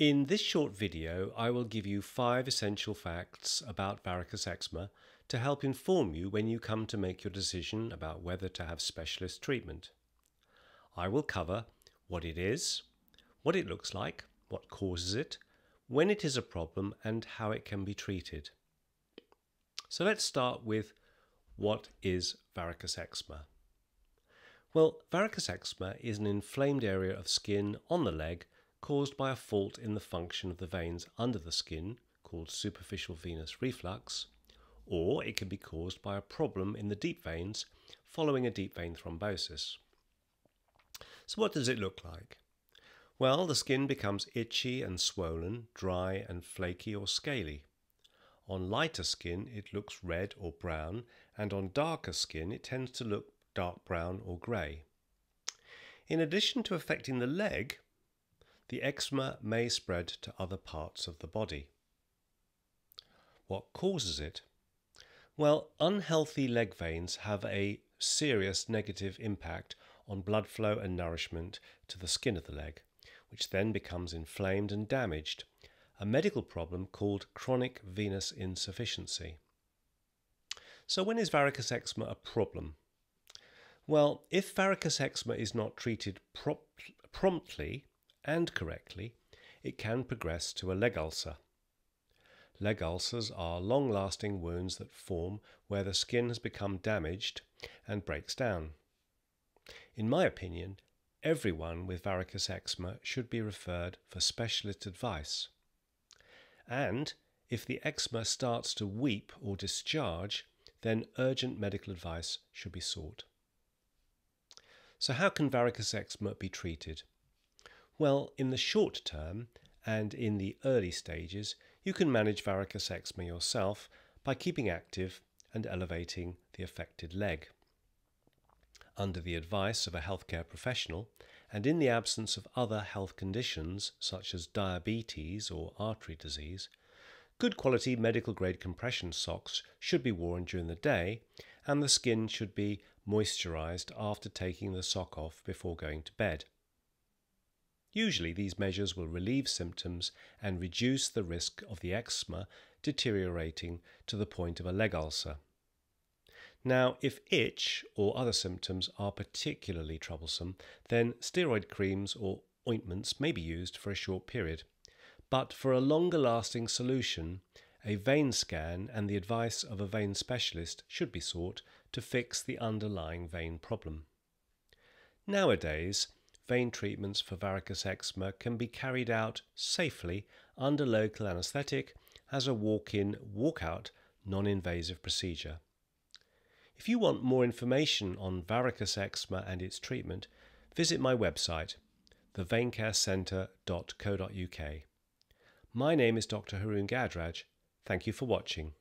In this short video, I will give you five essential facts about varicose eczema to help inform you when you come to make your decision about whether to have specialist treatment. I will cover what it is, what it looks like, what causes it, when it is a problem, and how it can be treated. So let's start with what is varicose eczema? Well, varicose eczema is an inflamed area of skin on the leg caused by a fault in the function of the veins under the skin, called superficial venous reflux, or it can be caused by a problem in the deep veins following a deep vein thrombosis. So, what does it look like? Well, the skin becomes itchy and swollen, dry and flaky or scaly. On lighter skin, it looks red or brown, and on darker skin, it tends to look dark brown or grey. In addition to affecting the leg, the eczema may spread to other parts of the body. What causes it? Well, unhealthy leg veins have a serious negative impact on blood flow and nourishment to the skin of the leg, which then becomes inflamed and damaged, a medical problem called chronic venous insufficiency. So, when is varicose eczema a problem? Well, if varicose eczema is not treated promptly and correctly, it can progress to a leg ulcer. Leg ulcers are long lasting wounds that form where the skin has become damaged and breaks down. In my opinion, everyone with varicose eczema should be referred for specialist advice. And if the eczema starts to weep or discharge, then urgent medical advice should be sought. So, how can varicose eczema be treated? Well, in the short term and in the early stages, you can manage varicose eczema yourself by keeping active and elevating the affected leg. Under the advice of a healthcare professional, and in the absence of other health conditions such as diabetes or artery disease, good quality medical grade compression socks should be worn during the day, and the skin should be moisturized after taking the sock off before going to bed. Usually, these measures will relieve symptoms and reduce the risk of the eczema deteriorating to the point of a leg ulcer. Now, if itch or other symptoms are particularly troublesome, then steroid creams or ointments may be used for a short period. But for a longer lasting solution, a vein scan and the advice of a vein specialist should be sought to fix the underlying vein problem. Nowadays, vein treatments for varicose eczema can be carried out safely under local anaesthetic as a walk in, walk out, non invasive procedure. If you want more information on varicose eczema and its treatment, visit my website, theveincarecentre.co.uk. My name is Dr. Haroun Gajraj. Thank you for watching.